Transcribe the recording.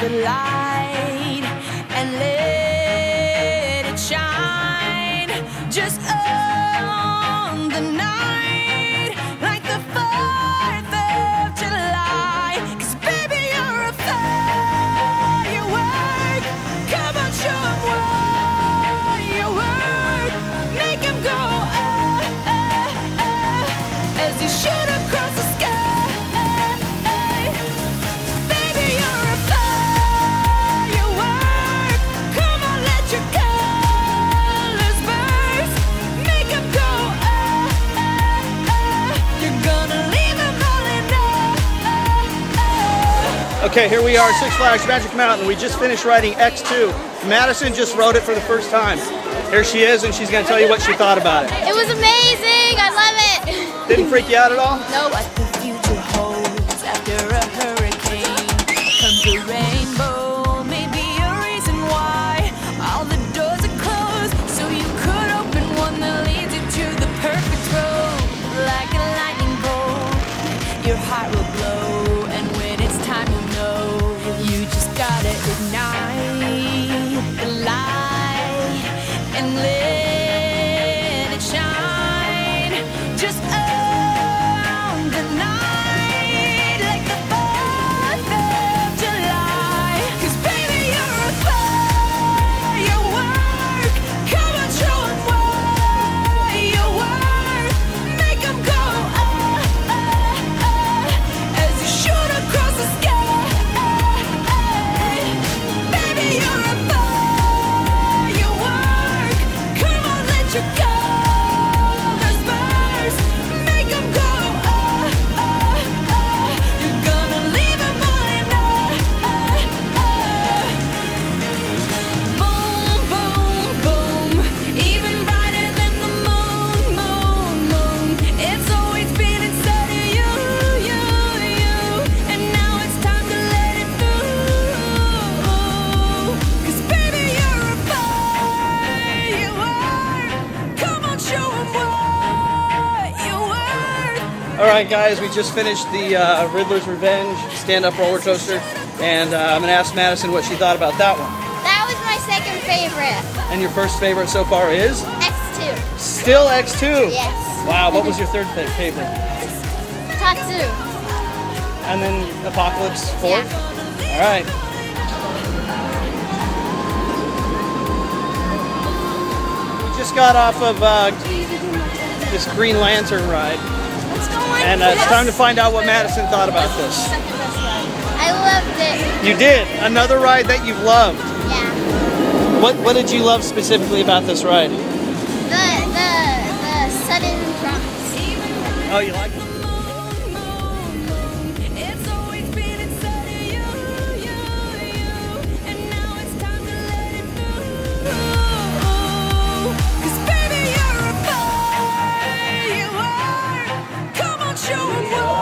the light and let it shine. Just on the night, like the 4th of July. 'Cause baby, you're a firework. Come on, show 'em what you work. Make 'em go, ah, ah, ah, as you shoot Okay, here we are, Six Flags Magic Mountain. We just finished writing X2. Madison just wrote it for the first time. Here she is, and she's going to tell you what she thought about it. It was amazing. I love it. Didn't freak you out at all? No. What the future All right, guys, we just finished the uh, Riddler's Revenge stand-up roller coaster, and uh, I'm going to ask Madison what she thought about that one. That was my second favorite. And your first favorite so far is X2. still X2. Yes. Wow, what was your third fa- favorite? Tatsu. And then Apocalypse fourth. All right. We just got off of uh, this Green Lantern ride, Let's go on. And uh, it's time to find out what Madison thought about this. I loved it. You did another ride that you've loved. Yeah. What What did you love specifically about this ride? The the the sudden drops. Oh, you like it? Come on,